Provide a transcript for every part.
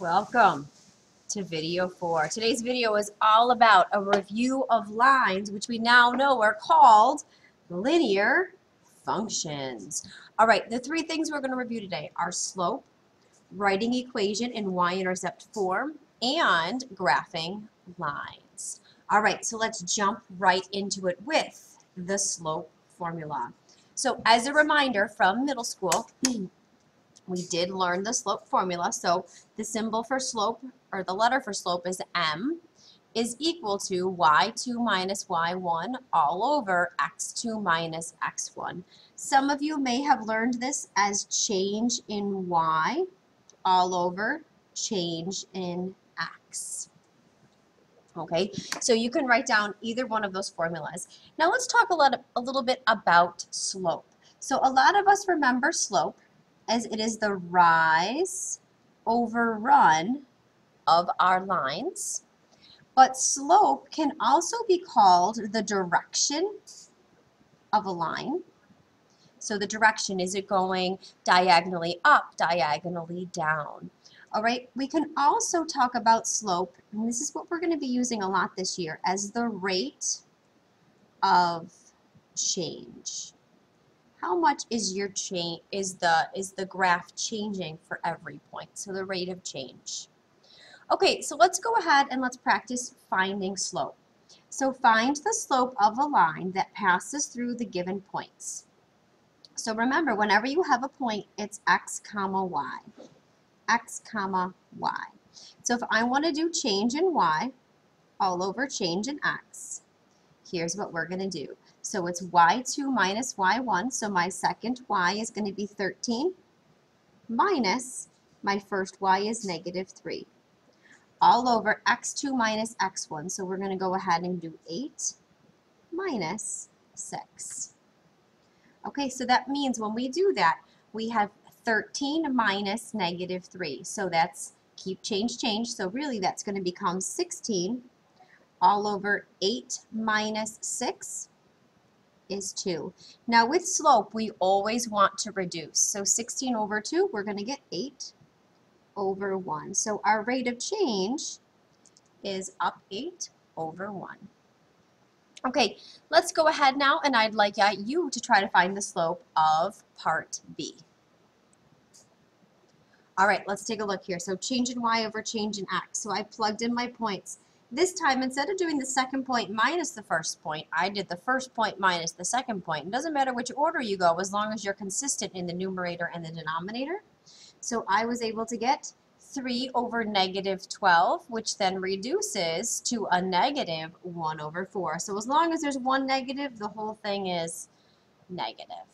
Welcome to video four. Today's video is all about a review of lines, which we now know are called linear functions. All right, the three things we're going to review today are slope, writing equation in y-intercept form, and graphing lines. All right, so let's jump right into it with the slope formula. So as a reminder from middle school, we did learn the slope formula. So the symbol for slope, or the letter for slope is m, is equal to y2 minus y1 all over x2 minus x1. Some of you may have learned this as change in y all over change in x. Okay, so you can write down either one of those formulas. Now let's talk a, lot, a little bit about slope. So a lot of us remember slope as it is the rise over run of our lines. But slope can also be called the direction of a line. So the direction, is it going diagonally up, diagonally down? All right, we can also talk about slope, and this is what we're going to be using a lot this year, as the rate of change how much is your change is the is the graph changing for every point? So the rate of change. Okay so let's go ahead and let's practice finding slope. So find the slope of a line that passes through the given points. So remember whenever you have a point it's x comma y x comma y. So if I want to do change in y all over change in x here's what we're going to do so it's y2 minus y1. So my second y is going to be 13 minus my first y is negative 3. All over x2 minus x1. So we're going to go ahead and do 8 minus 6. Okay, so that means when we do that, we have 13 minus negative 3. So that's keep change change. So really that's going to become 16 all over 8 minus 6 is 2. Now with slope, we always want to reduce. So 16 over 2, we're going to get 8 over 1. So our rate of change is up 8 over 1. Okay, let's go ahead now, and I'd like uh, you to try to find the slope of part B. All right, let's take a look here. So change in y over change in x. So I plugged in my points. This time, instead of doing the second point minus the first point, I did the first point minus the second point. It doesn't matter which order you go as long as you're consistent in the numerator and the denominator. So I was able to get 3 over negative 12, which then reduces to a negative 1 over 4. So as long as there's one negative, the whole thing is negative.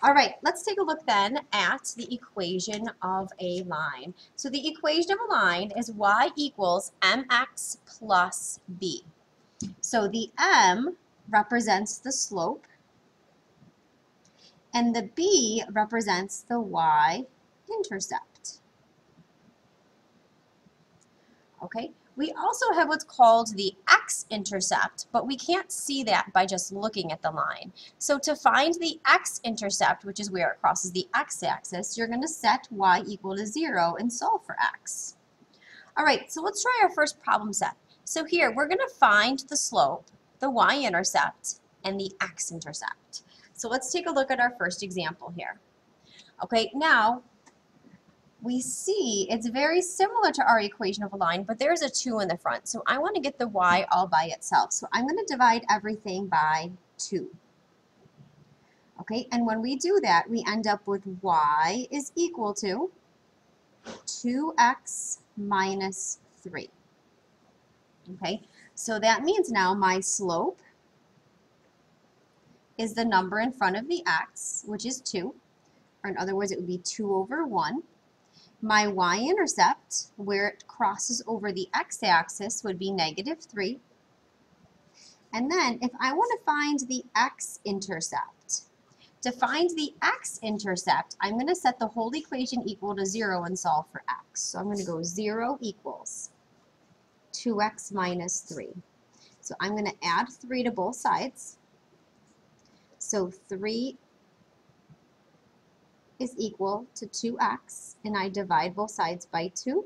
All right, let's take a look then at the equation of a line. So the equation of a line is y equals mx plus b. So the m represents the slope, and the b represents the y-intercept. Okay, we also have what's called the x-intercept, but we can't see that by just looking at the line. So to find the x-intercept, which is where it crosses the x-axis, you're going to set y equal to 0 and solve for x. All right, so let's try our first problem set. So here, we're going to find the slope, the y-intercept, and the x-intercept. So let's take a look at our first example here. Okay, now we see it's very similar to our equation of a line, but there's a 2 in the front. So I want to get the y all by itself. So I'm going to divide everything by 2. Okay, and when we do that, we end up with y is equal to 2x minus 3. Okay, so that means now my slope is the number in front of the x, which is 2. Or in other words, it would be 2 over 1 my y-intercept, where it crosses over the x-axis, would be negative 3. And then if I want to find the x-intercept, to find the x-intercept, I'm going to set the whole equation equal to 0 and solve for x. So I'm going to go 0 equals 2x minus 3. So I'm going to add 3 to both sides. So 3 is equal to 2x, and I divide both sides by 2.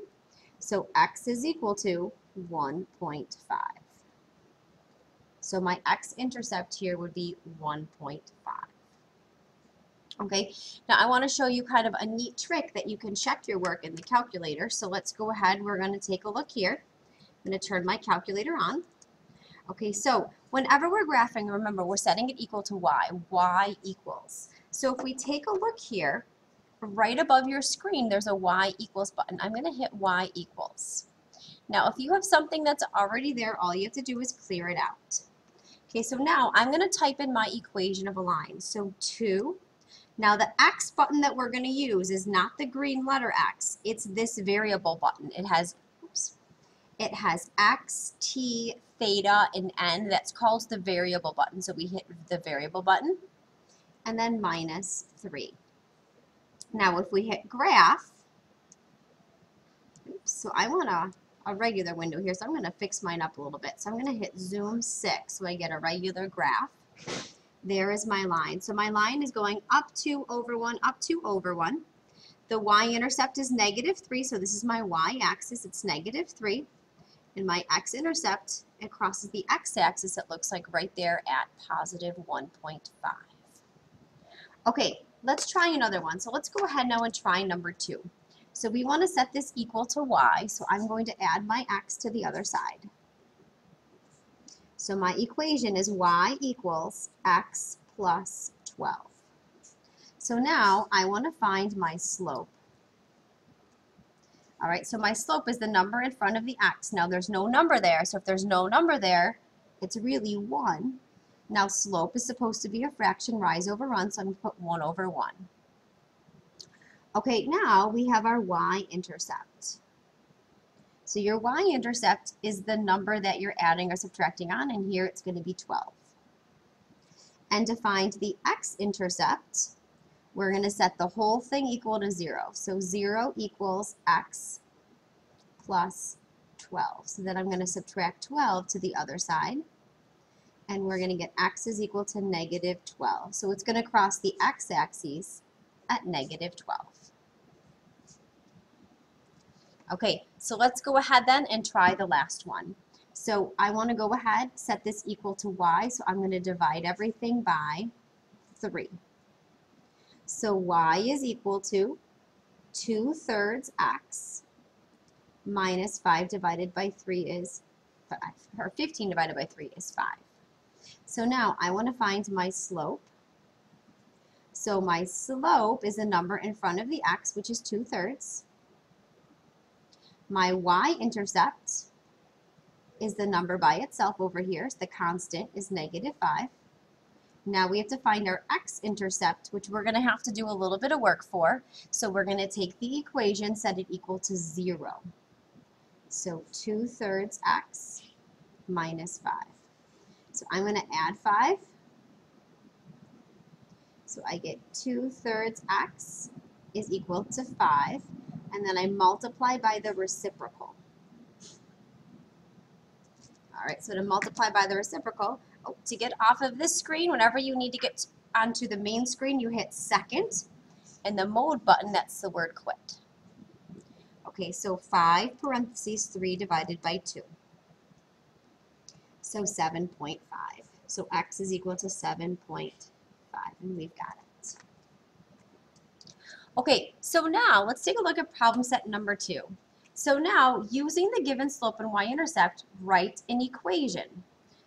So x is equal to 1.5. So my x-intercept here would be 1.5. Okay, now I want to show you kind of a neat trick that you can check your work in the calculator. So let's go ahead, we're going to take a look here. I'm going to turn my calculator on. Okay, so whenever we're graphing, remember we're setting it equal to y, y equals. So if we take a look here, right above your screen there's a y equals button. I'm going to hit y equals. Now if you have something that's already there, all you have to do is clear it out. Okay, so now I'm going to type in my equation of a line. So 2 now the X button that we're going to use is not the green letter X. It's this variable button. It has, oops, it has X, T, theta, and N. That's called the variable button. So we hit the variable button and then minus 3. Now if we hit graph, oops, so I want a, a regular window here, so I'm going to fix mine up a little bit. So I'm going to hit zoom 6 so I get a regular graph there is my line. So my line is going up 2 over 1, up 2 over 1. The y-intercept is negative 3, so this is my y-axis. It's negative 3. And my x-intercept, it crosses the x-axis, it looks like right there at positive 1.5. Okay, let's try another one. So let's go ahead now and try number 2. So we want to set this equal to y, so I'm going to add my x to the other side. So my equation is y equals x plus 12. So now I want to find my slope. All right, so my slope is the number in front of the x. Now there's no number there, so if there's no number there, it's really 1. Now slope is supposed to be a fraction, rise over run, so I'm going to put 1 over 1. Okay, now we have our y-intercept. So your y-intercept is the number that you're adding or subtracting on, and here it's going to be 12. And to find the x-intercept, we're going to set the whole thing equal to 0. So 0 equals x plus 12. So then I'm going to subtract 12 to the other side. And we're going to get x is equal to negative 12. So it's going to cross the x-axis at negative 12. Okay, so let's go ahead then and try the last one. So I want to go ahead, set this equal to y, so I'm going to divide everything by 3. So y is equal to 2 thirds x minus 5 divided by 3 is 5, or 15 divided by 3 is 5. So now I want to find my slope. So my slope is the number in front of the x, which is 2 thirds. My y-intercept is the number by itself over here. So the constant is negative 5. Now we have to find our x-intercept, which we're going to have to do a little bit of work for. So we're going to take the equation, set it equal to 0. So 2 thirds x minus 5. So I'm going to add 5. So I get 2 thirds x is equal to 5 and then I multiply by the reciprocal. All right, so to multiply by the reciprocal, oh, to get off of this screen, whenever you need to get onto the main screen, you hit second, and the mode button, that's the word quit. Okay, so 5 parentheses 3 divided by 2. So 7.5. So x is equal to 7.5, and we've got it. Okay, so now let's take a look at problem set number two. So now, using the given slope and y-intercept, write an equation.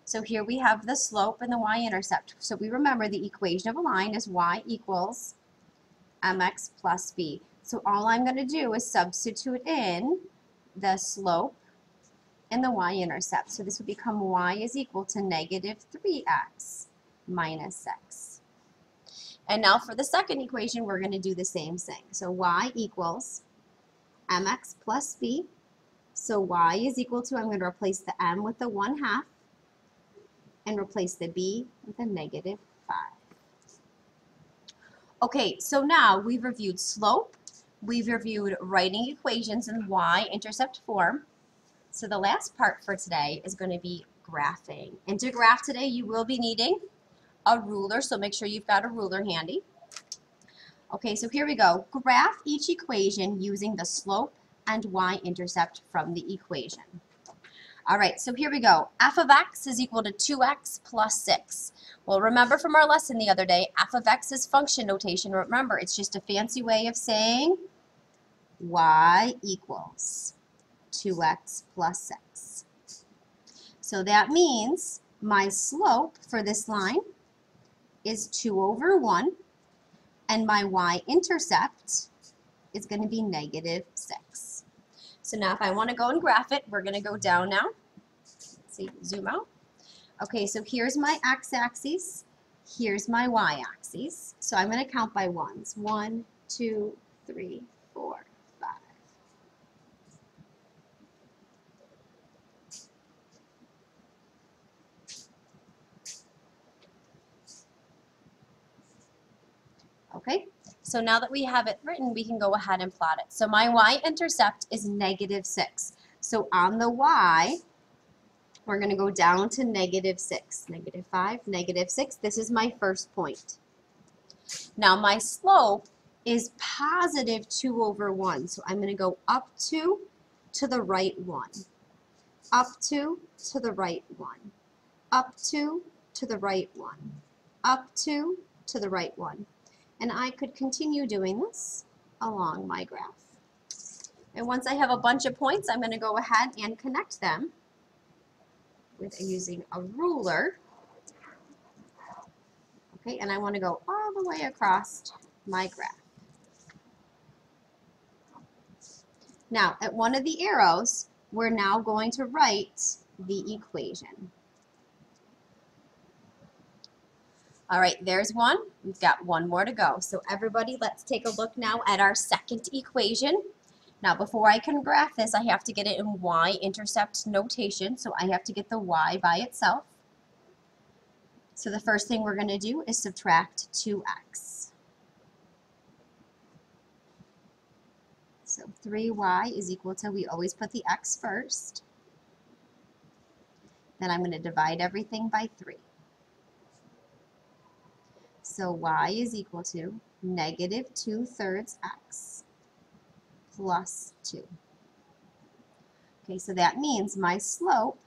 So here we have the slope and the y-intercept. So we remember the equation of a line is y equals mx plus b. So all I'm going to do is substitute in the slope and the y-intercept. So this would become y is equal to negative 3x minus x. And now for the second equation, we're going to do the same thing. So y equals mx plus b. So y is equal to, I'm going to replace the m with the 1 half and replace the b with a negative 5. Okay, so now we've reviewed slope, we've reviewed writing equations in y-intercept form. So the last part for today is going to be graphing. And to graph today, you will be needing a ruler, so make sure you've got a ruler handy. Okay, so here we go. Graph each equation using the slope and y-intercept from the equation. All right, so here we go. f of x is equal to 2x plus 6. Well, remember from our lesson the other day, f of x is function notation. Remember, it's just a fancy way of saying y equals 2x plus 6. So that means my slope for this line is 2 over 1, and my y-intercept is going to be negative 6. So now if I want to go and graph it, we're going to go down now. Let's see, zoom out. Okay, so here's my x-axis, here's my y-axis. So I'm going to count by ones. One, two, three, four, Okay, so now that we have it written, we can go ahead and plot it. So my y-intercept is negative 6. So on the y, we're going to go down to negative 6. Negative 5, negative 6. This is my first point. Now my slope is positive 2 over 1. So I'm going to go up 2 to the right 1. Up 2 to the right 1. Up 2 to the right 1. Up 2 to the right 1. And I could continue doing this along my graph. And once I have a bunch of points, I'm going to go ahead and connect them with using a ruler. Okay, and I want to go all the way across my graph. Now, at one of the arrows, we're now going to write the equation. All right, there's one. We've got one more to go. So everybody, let's take a look now at our second equation. Now, before I can graph this, I have to get it in y-intercept notation. So I have to get the y by itself. So the first thing we're going to do is subtract 2x. So 3y is equal to, we always put the x first. Then I'm going to divide everything by 3. So y is equal to negative 2 thirds x plus 2. Okay, so that means my slope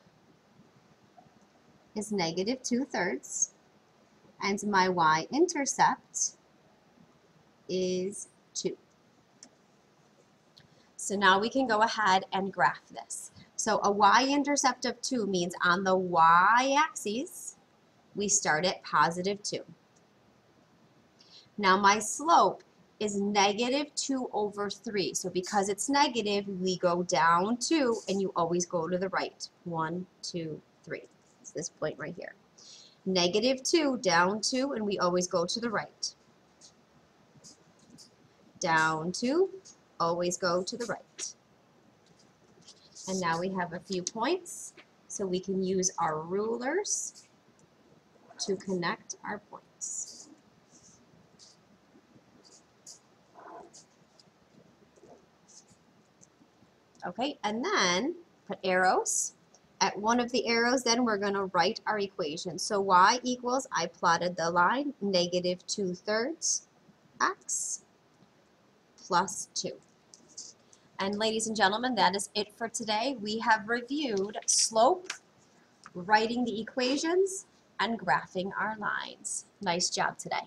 is negative 2 thirds and my y-intercept is 2. So now we can go ahead and graph this. So a y-intercept of 2 means on the y-axis, we start at positive 2. Now my slope is negative 2 over 3. So because it's negative, we go down 2, and you always go to the right. 1, 2, 3. It's this point right here. Negative 2, down 2, and we always go to the right. Down 2, always go to the right. And now we have a few points, so we can use our rulers to connect our points. Okay, and then put arrows. At one of the arrows, then we're going to write our equation. So y equals, I plotted the line, negative 2 thirds x plus 2. And ladies and gentlemen, that is it for today. We have reviewed slope, writing the equations, and graphing our lines. Nice job today.